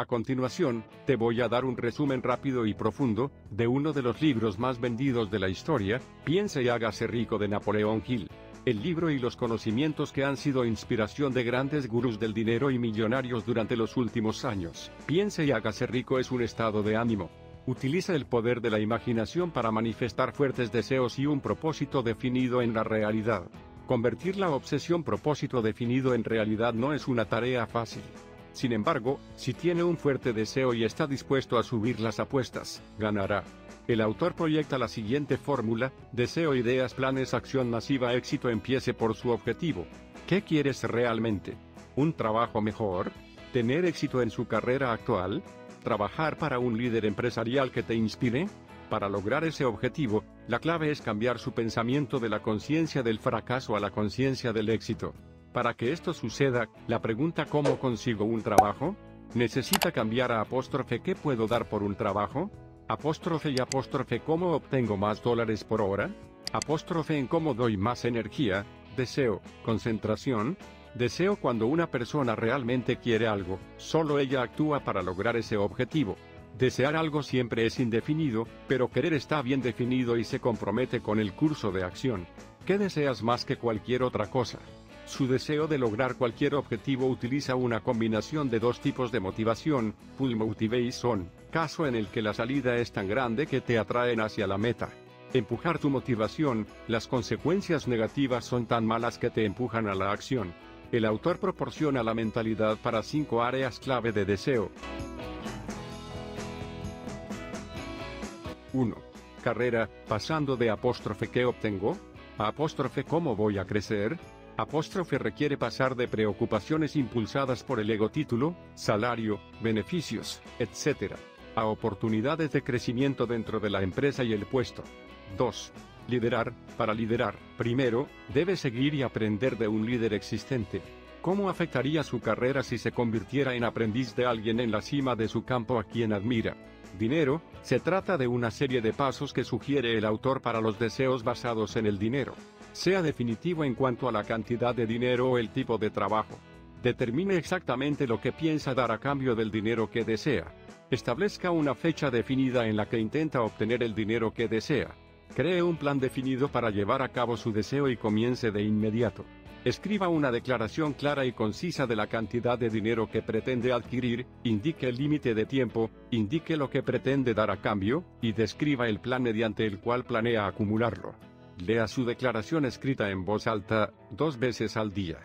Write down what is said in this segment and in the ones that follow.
A continuación, te voy a dar un resumen rápido y profundo, de uno de los libros más vendidos de la historia, Piense y hágase rico de Napoleón Hill. El libro y los conocimientos que han sido inspiración de grandes gurús del dinero y millonarios durante los últimos años. Piense y hágase rico es un estado de ánimo. Utiliza el poder de la imaginación para manifestar fuertes deseos y un propósito definido en la realidad. Convertir la obsesión propósito definido en realidad no es una tarea fácil. Sin embargo, si tiene un fuerte deseo y está dispuesto a subir las apuestas, ganará. El autor proyecta la siguiente fórmula, deseo, ideas, planes, acción masiva, éxito, empiece por su objetivo. ¿Qué quieres realmente? ¿Un trabajo mejor? ¿Tener éxito en su carrera actual? ¿Trabajar para un líder empresarial que te inspire? Para lograr ese objetivo, la clave es cambiar su pensamiento de la conciencia del fracaso a la conciencia del éxito. Para que esto suceda, la pregunta ¿cómo consigo un trabajo? necesita cambiar a apóstrofe ¿qué puedo dar por un trabajo? Apóstrofe y apóstrofe ¿cómo obtengo más dólares por hora? Apóstrofe en cómo doy más energía, deseo, concentración. Deseo cuando una persona realmente quiere algo, solo ella actúa para lograr ese objetivo. Desear algo siempre es indefinido, pero querer está bien definido y se compromete con el curso de acción. ¿Qué deseas más que cualquier otra cosa? Su deseo de lograr cualquier objetivo utiliza una combinación de dos tipos de motivación, pull motivation, caso en el que la salida es tan grande que te atraen hacia la meta. Empujar tu motivación, las consecuencias negativas son tan malas que te empujan a la acción. El autor proporciona la mentalidad para cinco áreas clave de deseo. 1. Carrera, pasando de apóstrofe ¿qué obtengo? Apóstrofe ¿cómo voy a crecer? Apóstrofe requiere pasar de preocupaciones impulsadas por el ego título, salario, beneficios, etc., a oportunidades de crecimiento dentro de la empresa y el puesto. 2. Liderar, para liderar, primero, debe seguir y aprender de un líder existente. ¿Cómo afectaría su carrera si se convirtiera en aprendiz de alguien en la cima de su campo a quien admira? Dinero, se trata de una serie de pasos que sugiere el autor para los deseos basados en el dinero sea definitivo en cuanto a la cantidad de dinero o el tipo de trabajo. Determine exactamente lo que piensa dar a cambio del dinero que desea. Establezca una fecha definida en la que intenta obtener el dinero que desea. Cree un plan definido para llevar a cabo su deseo y comience de inmediato. Escriba una declaración clara y concisa de la cantidad de dinero que pretende adquirir, indique el límite de tiempo, indique lo que pretende dar a cambio, y describa el plan mediante el cual planea acumularlo. Lea su declaración escrita en voz alta, dos veces al día.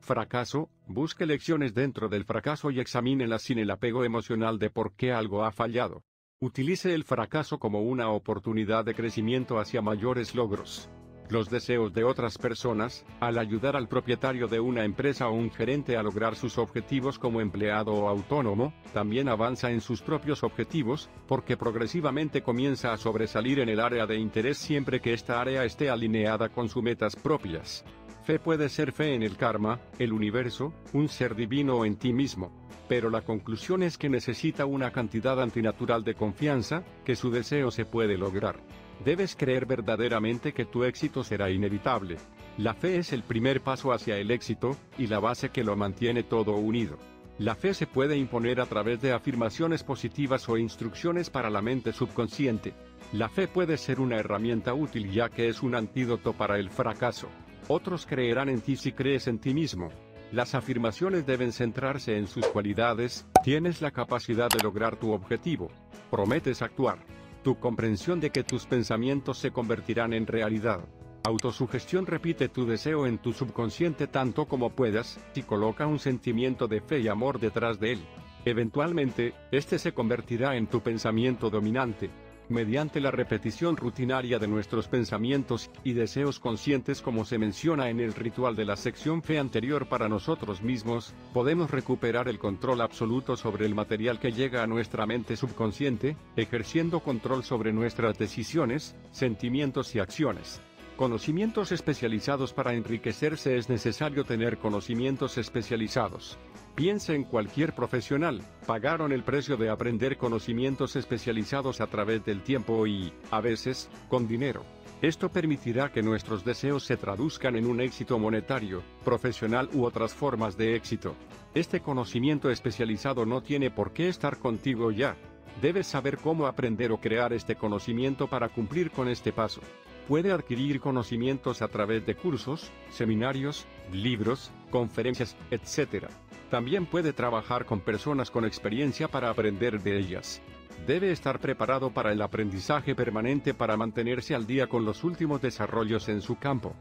Fracaso, busque lecciones dentro del fracaso y examínelas sin el apego emocional de por qué algo ha fallado. Utilice el fracaso como una oportunidad de crecimiento hacia mayores logros los deseos de otras personas, al ayudar al propietario de una empresa o un gerente a lograr sus objetivos como empleado o autónomo, también avanza en sus propios objetivos, porque progresivamente comienza a sobresalir en el área de interés siempre que esta área esté alineada con sus metas propias. Fe puede ser fe en el karma, el universo, un ser divino o en ti mismo. Pero la conclusión es que necesita una cantidad antinatural de confianza, que su deseo se puede lograr. Debes creer verdaderamente que tu éxito será inevitable. La fe es el primer paso hacia el éxito, y la base que lo mantiene todo unido. La fe se puede imponer a través de afirmaciones positivas o instrucciones para la mente subconsciente. La fe puede ser una herramienta útil ya que es un antídoto para el fracaso. Otros creerán en ti si crees en ti mismo. Las afirmaciones deben centrarse en sus cualidades, tienes la capacidad de lograr tu objetivo, prometes actuar. Tu comprensión de que tus pensamientos se convertirán en realidad. Autosugestión repite tu deseo en tu subconsciente tanto como puedas, y coloca un sentimiento de fe y amor detrás de él. Eventualmente, este se convertirá en tu pensamiento dominante mediante la repetición rutinaria de nuestros pensamientos y deseos conscientes como se menciona en el ritual de la sección fe anterior para nosotros mismos, podemos recuperar el control absoluto sobre el material que llega a nuestra mente subconsciente, ejerciendo control sobre nuestras decisiones, sentimientos y acciones. Conocimientos especializados para enriquecerse es necesario tener conocimientos especializados. Piense en cualquier profesional, pagaron el precio de aprender conocimientos especializados a través del tiempo y, a veces, con dinero. Esto permitirá que nuestros deseos se traduzcan en un éxito monetario, profesional u otras formas de éxito. Este conocimiento especializado no tiene por qué estar contigo ya. Debes saber cómo aprender o crear este conocimiento para cumplir con este paso. Puede adquirir conocimientos a través de cursos, seminarios, libros, conferencias, etc. También puede trabajar con personas con experiencia para aprender de ellas. Debe estar preparado para el aprendizaje permanente para mantenerse al día con los últimos desarrollos en su campo.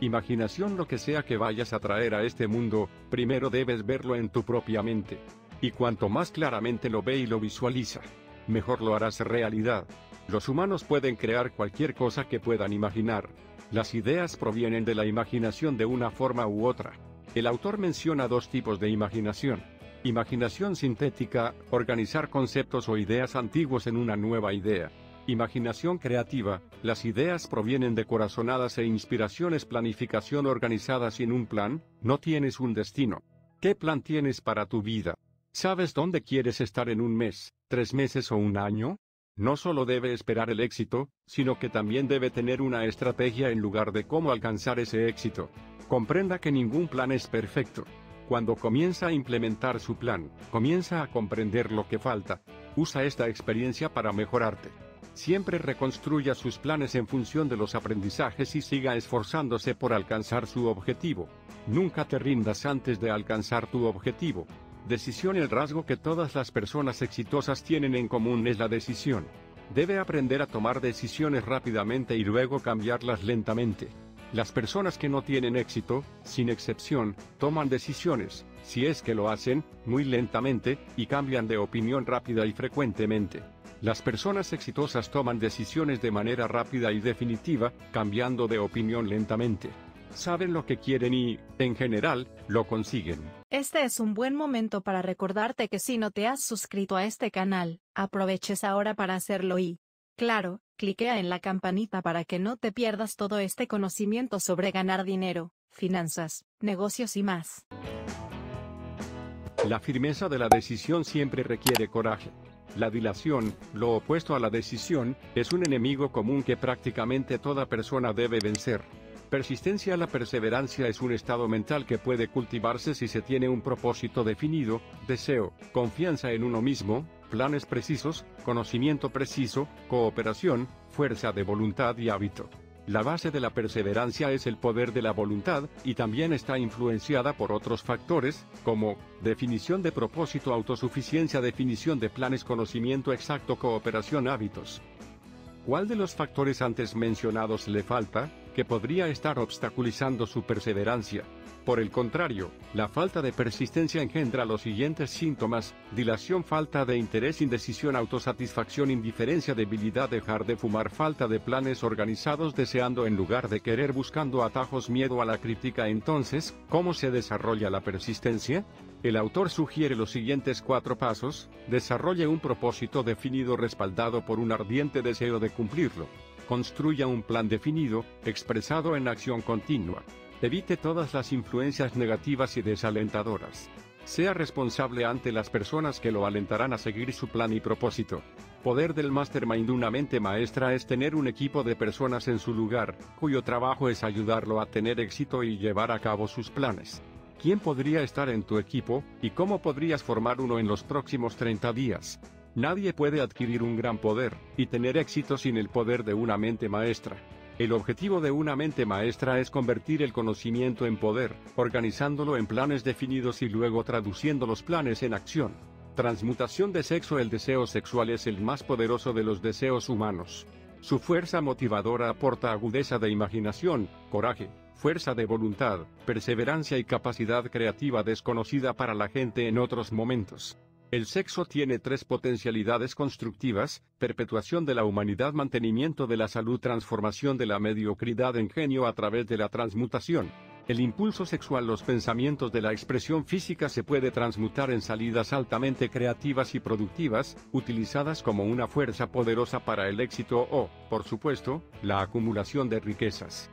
Imaginación lo que sea que vayas a traer a este mundo, primero debes verlo en tu propia mente. Y cuanto más claramente lo ve y lo visualiza, mejor lo harás realidad. Los humanos pueden crear cualquier cosa que puedan imaginar. Las ideas provienen de la imaginación de una forma u otra. El autor menciona dos tipos de imaginación. Imaginación sintética, organizar conceptos o ideas antiguos en una nueva idea. Imaginación creativa, las ideas provienen de corazonadas e inspiraciones planificación organizada sin un plan, no tienes un destino. ¿Qué plan tienes para tu vida? ¿Sabes dónde quieres estar en un mes, tres meses o un año? No solo debe esperar el éxito, sino que también debe tener una estrategia en lugar de cómo alcanzar ese éxito. Comprenda que ningún plan es perfecto. Cuando comienza a implementar su plan, comienza a comprender lo que falta. Usa esta experiencia para mejorarte. Siempre reconstruya sus planes en función de los aprendizajes y siga esforzándose por alcanzar su objetivo. Nunca te rindas antes de alcanzar tu objetivo. Decisión El rasgo que todas las personas exitosas tienen en común es la decisión. Debe aprender a tomar decisiones rápidamente y luego cambiarlas lentamente. Las personas que no tienen éxito, sin excepción, toman decisiones, si es que lo hacen, muy lentamente, y cambian de opinión rápida y frecuentemente. Las personas exitosas toman decisiones de manera rápida y definitiva, cambiando de opinión lentamente. Saben lo que quieren y, en general, lo consiguen. Este es un buen momento para recordarte que si no te has suscrito a este canal, aproveches ahora para hacerlo y, claro, cliquea en la campanita para que no te pierdas todo este conocimiento sobre ganar dinero, finanzas, negocios y más. La firmeza de la decisión siempre requiere coraje. La dilación, lo opuesto a la decisión, es un enemigo común que prácticamente toda persona debe vencer. Persistencia La perseverancia es un estado mental que puede cultivarse si se tiene un propósito definido, deseo, confianza en uno mismo, planes precisos, conocimiento preciso, cooperación, fuerza de voluntad y hábito. La base de la perseverancia es el poder de la voluntad, y también está influenciada por otros factores, como definición de propósito, autosuficiencia, definición de planes, conocimiento exacto, cooperación, hábitos. ¿Cuál de los factores antes mencionados le falta, que podría estar obstaculizando su perseverancia? Por el contrario, la falta de persistencia engendra los siguientes síntomas, dilación, falta de interés, indecisión, autosatisfacción, indiferencia, debilidad, dejar de fumar, falta de planes organizados, deseando en lugar de querer, buscando atajos, miedo a la crítica. Entonces, ¿cómo se desarrolla la persistencia? El autor sugiere los siguientes cuatro pasos, desarrolle un propósito definido respaldado por un ardiente deseo de cumplirlo. Construya un plan definido, expresado en acción continua. Evite todas las influencias negativas y desalentadoras. Sea responsable ante las personas que lo alentarán a seguir su plan y propósito. Poder del Mastermind Una mente maestra es tener un equipo de personas en su lugar, cuyo trabajo es ayudarlo a tener éxito y llevar a cabo sus planes. ¿Quién podría estar en tu equipo, y cómo podrías formar uno en los próximos 30 días? Nadie puede adquirir un gran poder, y tener éxito sin el poder de una mente maestra. El objetivo de una mente maestra es convertir el conocimiento en poder, organizándolo en planes definidos y luego traduciendo los planes en acción. Transmutación de sexo El deseo sexual es el más poderoso de los deseos humanos. Su fuerza motivadora aporta agudeza de imaginación, coraje, fuerza de voluntad, perseverancia y capacidad creativa desconocida para la gente en otros momentos. El sexo tiene tres potencialidades constructivas, perpetuación de la humanidad, mantenimiento de la salud, transformación de la mediocridad en genio a través de la transmutación. El impulso sexual, los pensamientos de la expresión física se puede transmutar en salidas altamente creativas y productivas, utilizadas como una fuerza poderosa para el éxito o, por supuesto, la acumulación de riquezas.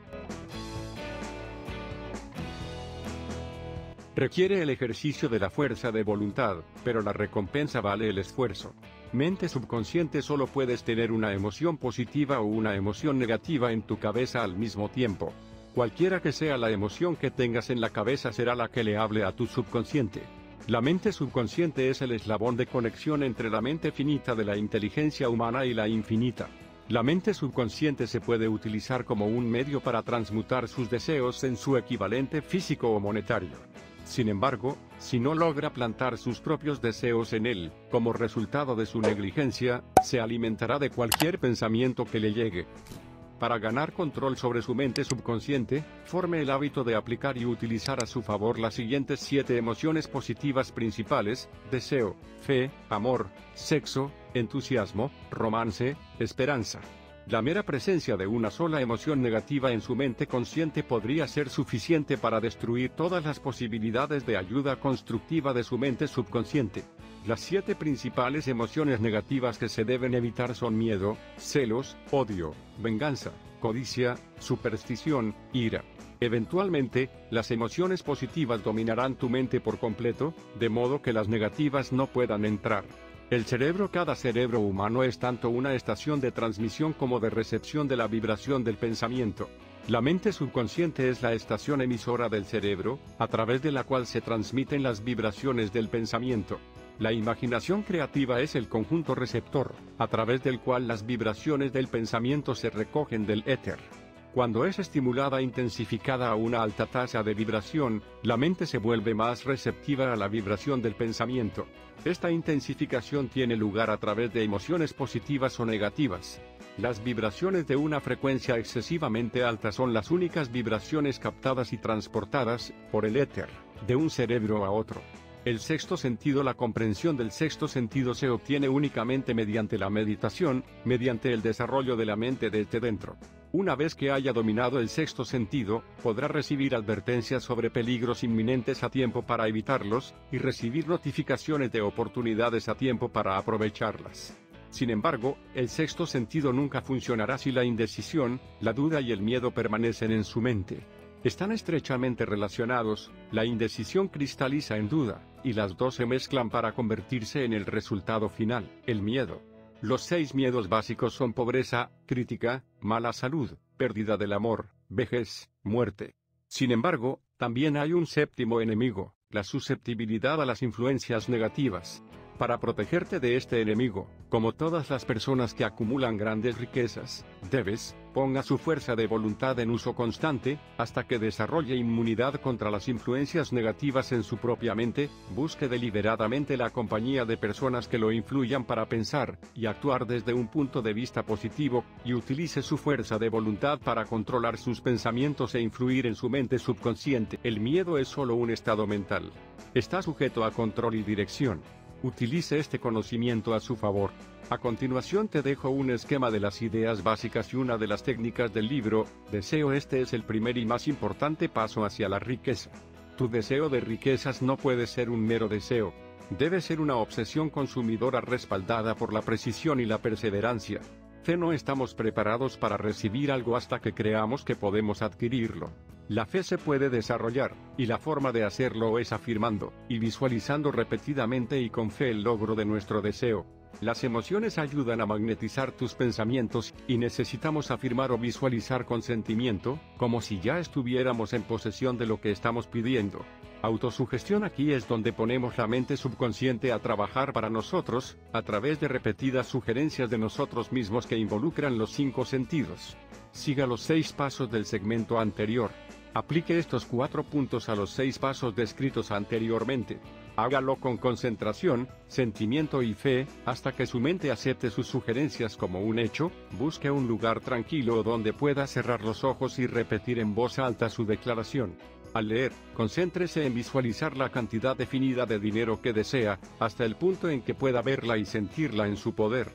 Requiere el ejercicio de la fuerza de voluntad, pero la recompensa vale el esfuerzo. Mente subconsciente solo puedes tener una emoción positiva o una emoción negativa en tu cabeza al mismo tiempo. Cualquiera que sea la emoción que tengas en la cabeza será la que le hable a tu subconsciente. La mente subconsciente es el eslabón de conexión entre la mente finita de la inteligencia humana y la infinita. La mente subconsciente se puede utilizar como un medio para transmutar sus deseos en su equivalente físico o monetario. Sin embargo, si no logra plantar sus propios deseos en él, como resultado de su negligencia, se alimentará de cualquier pensamiento que le llegue. Para ganar control sobre su mente subconsciente, forme el hábito de aplicar y utilizar a su favor las siguientes siete emociones positivas principales, deseo, fe, amor, sexo, entusiasmo, romance, esperanza. La mera presencia de una sola emoción negativa en su mente consciente podría ser suficiente para destruir todas las posibilidades de ayuda constructiva de su mente subconsciente. Las siete principales emociones negativas que se deben evitar son miedo, celos, odio, venganza, codicia, superstición, ira. Eventualmente, las emociones positivas dominarán tu mente por completo, de modo que las negativas no puedan entrar. El cerebro Cada cerebro humano es tanto una estación de transmisión como de recepción de la vibración del pensamiento. La mente subconsciente es la estación emisora del cerebro, a través de la cual se transmiten las vibraciones del pensamiento. La imaginación creativa es el conjunto receptor, a través del cual las vibraciones del pensamiento se recogen del éter. Cuando es estimulada e intensificada a una alta tasa de vibración, la mente se vuelve más receptiva a la vibración del pensamiento. Esta intensificación tiene lugar a través de emociones positivas o negativas. Las vibraciones de una frecuencia excesivamente alta son las únicas vibraciones captadas y transportadas, por el éter, de un cerebro a otro. El sexto sentido La comprensión del sexto sentido se obtiene únicamente mediante la meditación, mediante el desarrollo de la mente desde dentro. Una vez que haya dominado el sexto sentido, podrá recibir advertencias sobre peligros inminentes a tiempo para evitarlos, y recibir notificaciones de oportunidades a tiempo para aprovecharlas. Sin embargo, el sexto sentido nunca funcionará si la indecisión, la duda y el miedo permanecen en su mente. Están estrechamente relacionados, la indecisión cristaliza en duda, y las dos se mezclan para convertirse en el resultado final, el miedo. Los seis miedos básicos son pobreza, crítica, mala salud, pérdida del amor, vejez, muerte. Sin embargo, también hay un séptimo enemigo, la susceptibilidad a las influencias negativas. Para protegerte de este enemigo, como todas las personas que acumulan grandes riquezas, debes, ponga su fuerza de voluntad en uso constante, hasta que desarrolle inmunidad contra las influencias negativas en su propia mente, busque deliberadamente la compañía de personas que lo influyan para pensar y actuar desde un punto de vista positivo, y utilice su fuerza de voluntad para controlar sus pensamientos e influir en su mente subconsciente. El miedo es solo un estado mental. Está sujeto a control y dirección. Utilice este conocimiento a su favor. A continuación te dejo un esquema de las ideas básicas y una de las técnicas del libro, Deseo este es el primer y más importante paso hacia la riqueza. Tu deseo de riquezas no puede ser un mero deseo. Debe ser una obsesión consumidora respaldada por la precisión y la perseverancia. Fe no estamos preparados para recibir algo hasta que creamos que podemos adquirirlo. La fe se puede desarrollar, y la forma de hacerlo es afirmando, y visualizando repetidamente y con fe el logro de nuestro deseo. Las emociones ayudan a magnetizar tus pensamientos, y necesitamos afirmar o visualizar con sentimiento, como si ya estuviéramos en posesión de lo que estamos pidiendo. Autosugestión aquí es donde ponemos la mente subconsciente a trabajar para nosotros, a través de repetidas sugerencias de nosotros mismos que involucran los cinco sentidos. Siga los seis pasos del segmento anterior. Aplique estos cuatro puntos a los seis pasos descritos anteriormente. Hágalo con concentración, sentimiento y fe, hasta que su mente acepte sus sugerencias como un hecho, busque un lugar tranquilo donde pueda cerrar los ojos y repetir en voz alta su declaración. Al leer, concéntrese en visualizar la cantidad definida de dinero que desea, hasta el punto en que pueda verla y sentirla en su poder.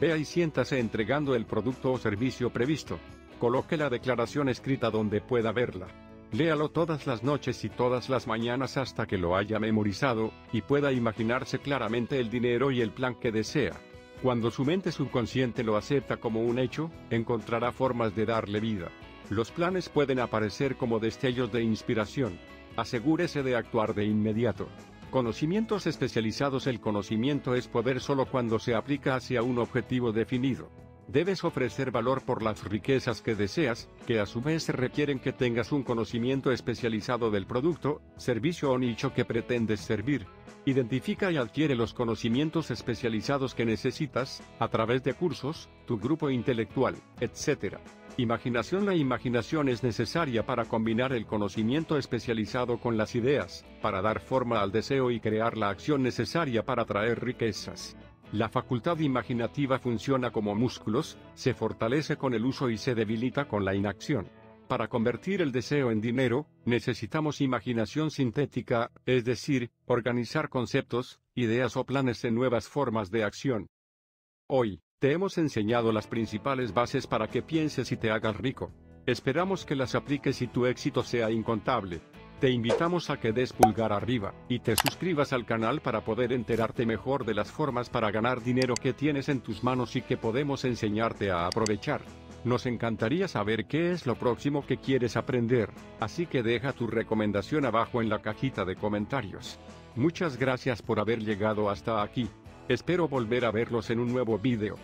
Vea y siéntase entregando el producto o servicio previsto. Coloque la declaración escrita donde pueda verla. Léalo todas las noches y todas las mañanas hasta que lo haya memorizado, y pueda imaginarse claramente el dinero y el plan que desea. Cuando su mente subconsciente lo acepta como un hecho, encontrará formas de darle vida. Los planes pueden aparecer como destellos de inspiración. Asegúrese de actuar de inmediato. Conocimientos especializados El conocimiento es poder solo cuando se aplica hacia un objetivo definido. Debes ofrecer valor por las riquezas que deseas, que a su vez requieren que tengas un conocimiento especializado del producto, servicio o nicho que pretendes servir. Identifica y adquiere los conocimientos especializados que necesitas, a través de cursos, tu grupo intelectual, etc. Imaginación La imaginación es necesaria para combinar el conocimiento especializado con las ideas, para dar forma al deseo y crear la acción necesaria para traer riquezas. La facultad imaginativa funciona como músculos, se fortalece con el uso y se debilita con la inacción. Para convertir el deseo en dinero, necesitamos imaginación sintética, es decir, organizar conceptos, ideas o planes en nuevas formas de acción. Hoy, te hemos enseñado las principales bases para que pienses y te hagas rico. Esperamos que las apliques y tu éxito sea incontable. Te invitamos a que des pulgar arriba, y te suscribas al canal para poder enterarte mejor de las formas para ganar dinero que tienes en tus manos y que podemos enseñarte a aprovechar. Nos encantaría saber qué es lo próximo que quieres aprender, así que deja tu recomendación abajo en la cajita de comentarios. Muchas gracias por haber llegado hasta aquí. Espero volver a verlos en un nuevo vídeo.